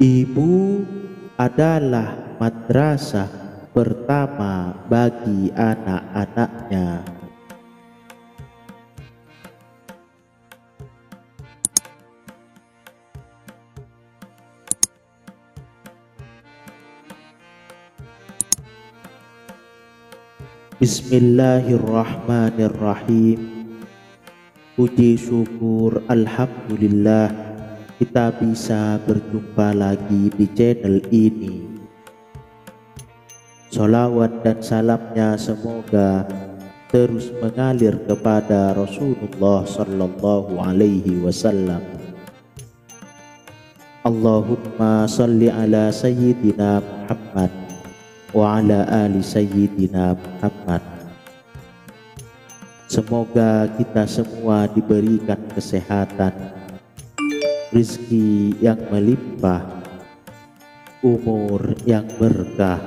Ibu adalah madrasah pertama bagi anak-anaknya. Bismillahirrahmanirrahim Puji syukur Alhamdulillah Kita bisa berjumpa lagi di channel ini. Salawat dan salamnya semoga terus mengalir kepada Rasulullah Sallallahu Alaihi Wasallam. Allahumma salli ala Sayyidina Muhammad wa ala ali sayyidina Muhammad. Semoga kita semua diberikan kesehatan Rizki yang melimpah Umur yang berkah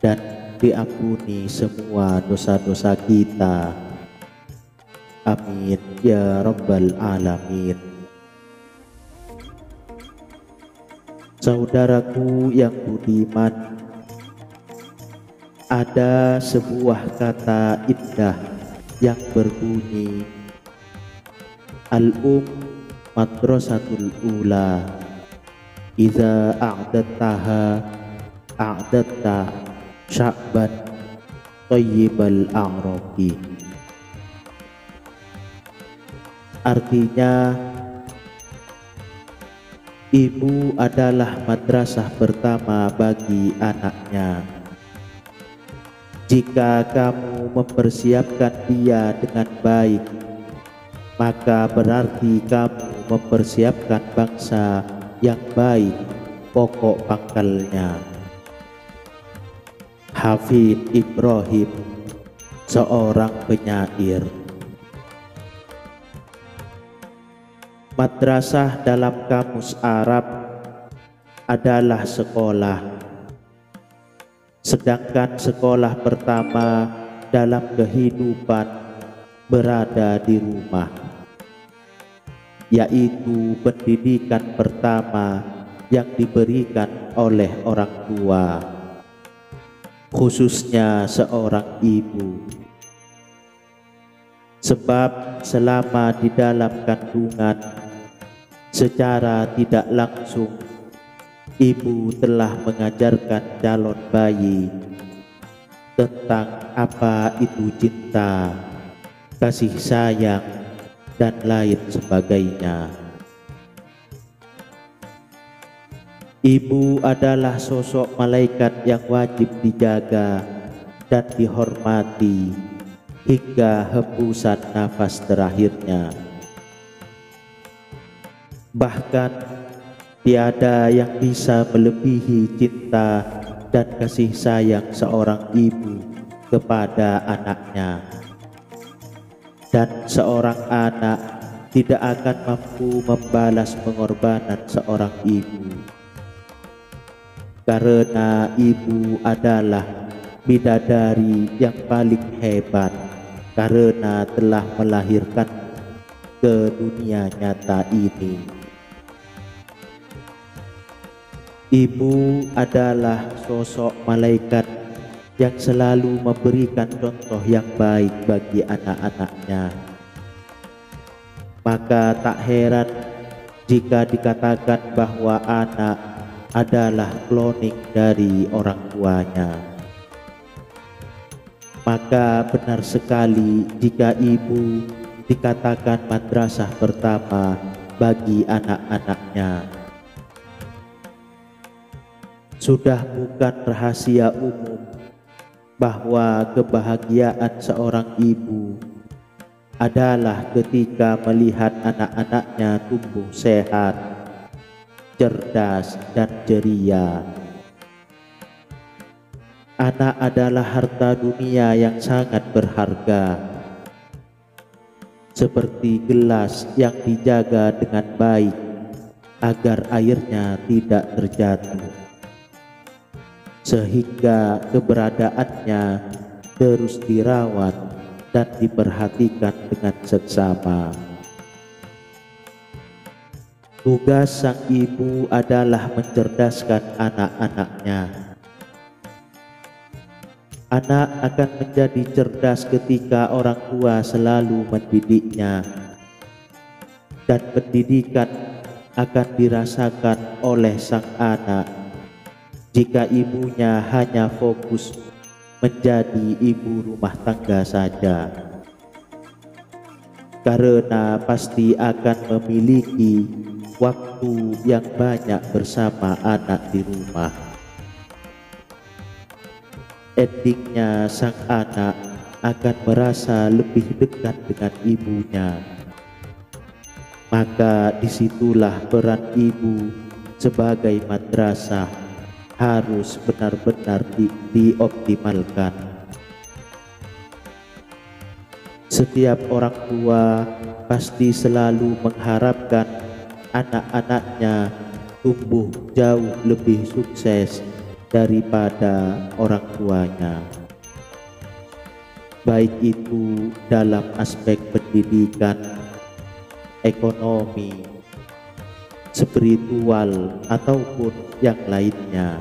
Dan diampuni semua dosa-dosa kita. Amin. Ya Rabbal Alamin. Saudaraku yang budiman ada sebuah kata indah yang berbunyi Al-um madrasatul ula. Iza a'dattaha a'datta sya'ban tayyibal a'rafi Artinya Ibu adalah madrasah pertama bagi anaknya. Jika kamu mempersiapkan dia dengan baik, maka berarti kamu mempersiapkan bangsa yang baik pokok pangkalnya. Hafid Ibrahim, seorang penyair. Madrasah dalam kamus Arab adalah sekolah sedangkan sekolah pertama dalam kehidupan berada di rumah yaitu pendidikan pertama yang diberikan oleh orang tua khususnya seorang ibu. Sebab selama di dalam kandungan secara tidak langsung ibu telah mengajarkan calon bayi tentang apa itu cinta, kasih sayang, dan lain sebagainya. Ibu adalah sosok malaikat yang wajib dijaga dan dihormati hingga hembusan nafas terakhirnya. Bahkan Tiada yang bisa melebihi cinta dan kasih sayang seorang ibu kepada anaknya. Dan seorang anak tidak akan mampu membalas pengorbanan seorang ibu. Karena ibu adalah bidadari yang paling hebat karena telah melahirkan ke dunia nyata ini. Ibu adalah sosok malaikat yang selalu memberikan contoh yang baik bagi anak-anaknya. Maka tak heran jika dikatakan bahwa anak adalah kloning dari orang tuanya. Maka benar sekali jika ibu dikatakan madrasah pertama bagi anak-anaknya sudah bukan rahasia umum bahwa kebahagiaan seorang ibu adalah ketika melihat anak-anaknya tumbuh sehat, cerdas, dan ceria. Anak adalah harta dunia yang sangat berharga, seperti gelas yang dijaga dengan baik agar airnya tidak terjatuh sehingga keberadaannya terus dirawat dan diperhatikan dengan seksama. Tugas sang ibu adalah mencerdaskan anak-anaknya. Anak akan menjadi cerdas ketika orang tua selalu mendidiknya, dan pendidikan akan dirasakan oleh sang anak jika ibunya hanya fokus menjadi ibu rumah tangga saja karena pasti akan memiliki waktu yang banyak bersama anak di rumah. Endingnya sang anak akan merasa lebih dekat dengan ibunya. Maka di situlah peran ibu sebagai madrasah harus benar-benar di, dioptimalkan. Setiap orang tua pasti selalu mengharapkan anak-anaknya tumbuh jauh lebih sukses daripada orang tuanya baik itu dalam aspek pendidikan ekonomi spiritual ataupun yang lainnya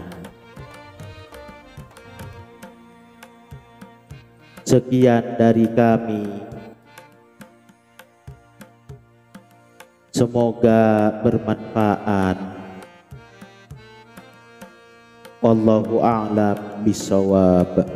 sekian dari kami Semoga bermanfaat. Wallahu a'lam bisawab.